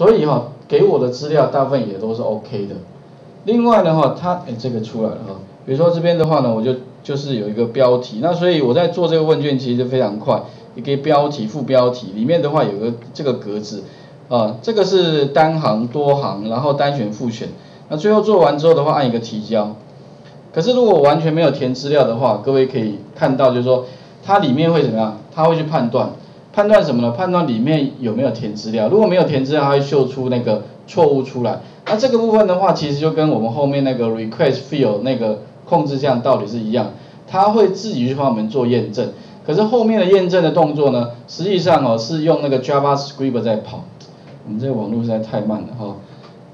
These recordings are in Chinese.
所以哈，给我的资料大部分也都是 OK 的。另外的话，它哎这个出来了哈，比如说这边的话呢，我就就是有一个标题，那所以我在做这个问卷其实非常快，一个标题、副标题里面的话有个这个格子啊，这个是单行、多行，然后单选、复选，那最后做完之后的话按一个提交。可是如果完全没有填资料的话，各位可以看到就是说它里面会怎么样？它会去判断。判断什么呢？判断里面有没有填资料，如果没有填资料，它会秀出那个错误出来。那这个部分的话，其实就跟我们后面那个 request field 那个控制项道理是一样，它会自己去帮我们做验证。可是后面的验证的动作呢，实际上哦是用那个 JavaScript 在跑。我们这个网络实在太慢了哈。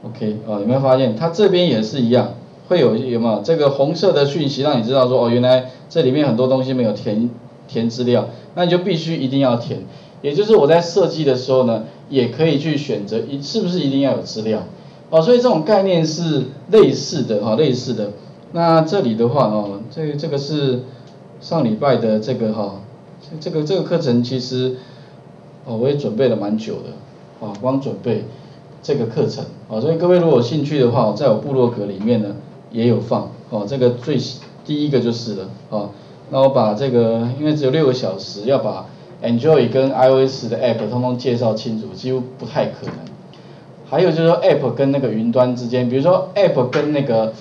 OK 哦，有没有发现它这边也是一样，会有有没有这个红色的讯息让你知道说哦，原来这里面很多东西没有填。填资料，那你就必须一定要填，也就是我在设计的时候呢，也可以去选择一是不是一定要有资料，哦，所以这种概念是类似的哈，类似的。那这里的话哦，这这个是上礼拜的这个哈，这个这个课程其实哦我也准备了蛮久的，哦，光准备这个课程，哦，所以各位如果有兴趣的话，在我部落格里面呢也有放，哦，这个最第一个就是了，哦。那我把这个，因为只有六个小时，要把 Android 跟 iOS 的 App 通通介绍清楚，几乎不太可能。还有就是说 App 跟那个云端之间，比如说 App 跟那个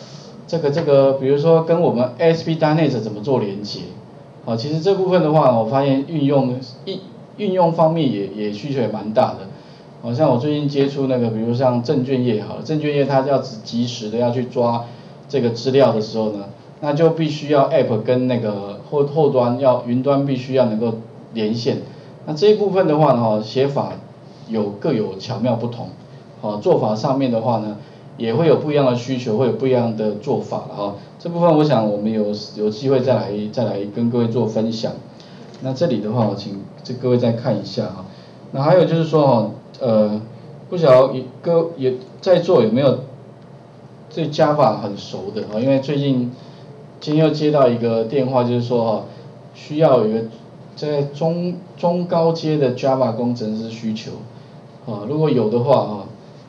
这个这个，比如说跟我们 ASP.NET 怎么做连接，啊，其实这部分的话，我发现运用运运用方面也也需求也蛮大的。好像我最近接触那个，比如像证券业好了，证券业它要及及时的要去抓这个资料的时候呢。那就必须要 App 跟那个后后端要云端必须要能够连线，那这一部分的话呢，写法有各有巧妙不同，好做法上面的话呢，也会有不一样的需求，会有不一样的做法了哈。这部分我想我们有有机会再来再来跟各位做分享。那这里的话，请这各位再看一下哈。那还有就是说哈，呃，不晓得各也在座有没有对 Java 很熟的哈？因为最近。今天又接到一个电话，就是说哈，需要一个在中中高阶的 Java 工程师需求，啊，如果有的话啊，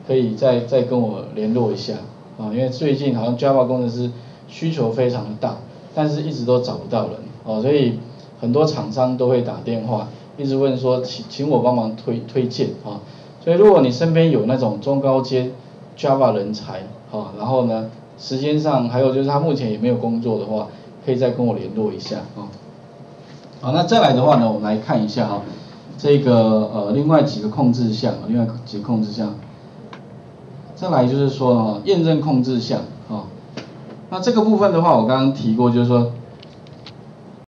可以再再跟我联络一下，啊，因为最近好像 Java 工程师需求非常的大，但是一直都找不到人，哦，所以很多厂商都会打电话，一直问说请请我帮忙推推荐。啊，所以如果你身边有那种中高阶 Java 人才，啊，然后呢？时间上还有就是他目前也没有工作的话，可以再跟我联络一下啊。好，那再来的话呢，我们来看一下哈，这个呃另外几个控制项，另外几个控制项。再来就是说验证控制项啊。那这个部分的话，我刚刚提过，就是说